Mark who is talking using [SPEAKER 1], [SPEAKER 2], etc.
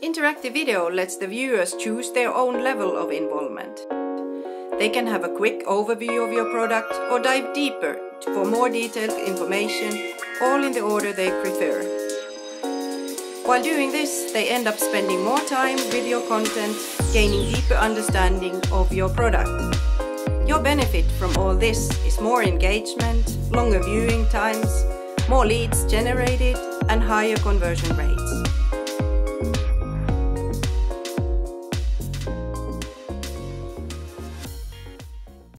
[SPEAKER 1] Interactive video lets the viewers choose their own level of involvement. They can have a quick overview of your product or dive deeper for more detailed information, all in the order they prefer. While doing this, they end up spending more time with your content, gaining deeper understanding of your product. Your benefit from all this is more engagement, longer viewing times, more leads generated, and higher conversion rates.